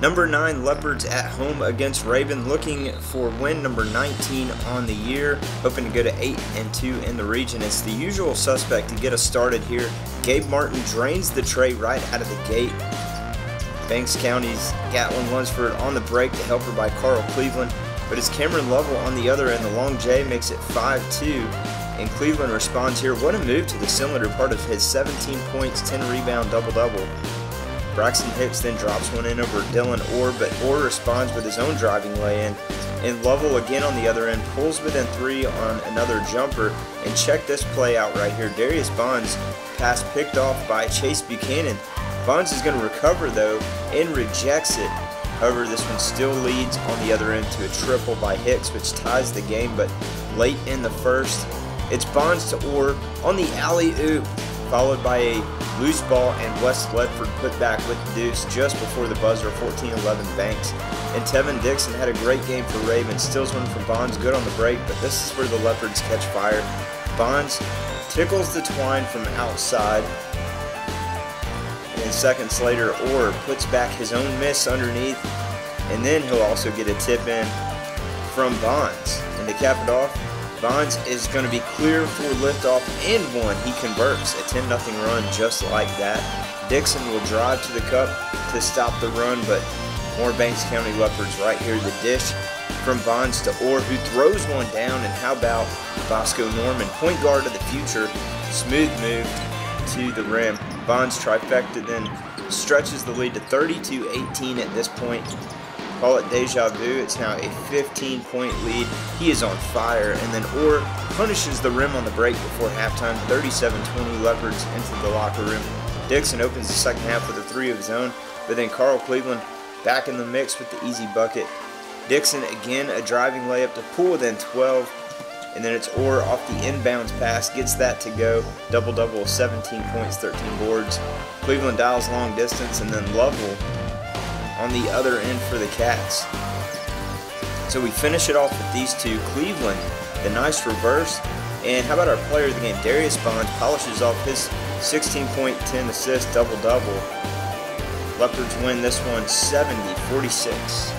Number 9, Leopards at home against Rabun, looking for win number 19 on the year, hoping to go to 8 and 2 in the region. It's the usual suspect to get us started here. Gabe Martin drains the tray right out of the gate. Banks County's Gatlin Lunsford on the break to help her by Carl Cleveland, but it's Cameron Lovell on the other end. The long J makes it 5-2, and Cleveland responds here. What a move to the cylinder, part of his 17 points, 10 rebound double-double. Braxton Hicks then drops one in over Dylan Orr, but Orr responds with his own driving lay-in. And Lovell again on the other end pulls within three on another jumper. And check this play out right here. Darius Bonds pass picked off by Chase Buchanan. Bonds is going to recover though and rejects it. However, this one still leads on the other end to a triple by Hicks, which ties the game. But late in the first, it's Bonds to Orr on the alley oop followed by a loose ball and Wes Ledford put back with the deuce just before the buzzer 14-11 Banks. And Tevan Dixon had a great game for Ravens, steals one from Bonds, good on the break, but this is where the Leopards catch fire. Bonds tickles the twine from outside, and then seconds later, Orr puts back his own miss underneath, and then he'll also get a tip in from Bonds. And to cap it off, Bonds is going to be clear for liftoff and one. He converts a 10 0 run just like that. Dixon will drive to the cup to stop the run, but more Banks County Leopards right here. The dish from Bonds to Orr, who throws one down. And how about Bosko Norman, point guard of the future? Smooth move to the rim. Bonds trifecta then stretches the lead to 32 18 at this point. Call it deja vu. It's now a 15 point lead. He is on fire. And then Orr punishes the rim on the break before halftime. 37 20 Leopards into the locker room. Dixon opens the second half with a three of his own. But then Carl Cleveland back in the mix with the easy bucket. Dixon again a driving layup to pull within 12. And then it's Orr off the inbounds pass, gets that to go. Double double, 17 points, 13 boards. Cleveland dials long distance, and then Lovell on the other end for the Cats. So we finish it off with these two. Cleveland, the nice reverse. And how about our player of the game, Darius Bonds, polishes off his 16 point, 10 assist, double double. Leopards win this one 70 46.